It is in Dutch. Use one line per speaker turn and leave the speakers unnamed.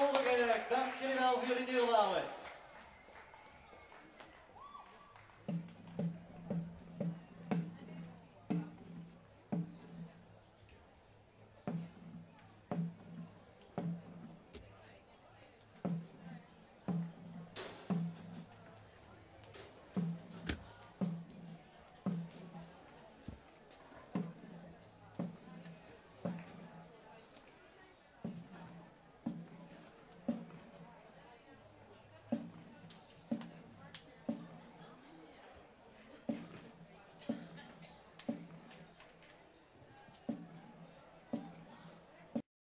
Oldenkerk, dank jullie wel voor jullie deelname.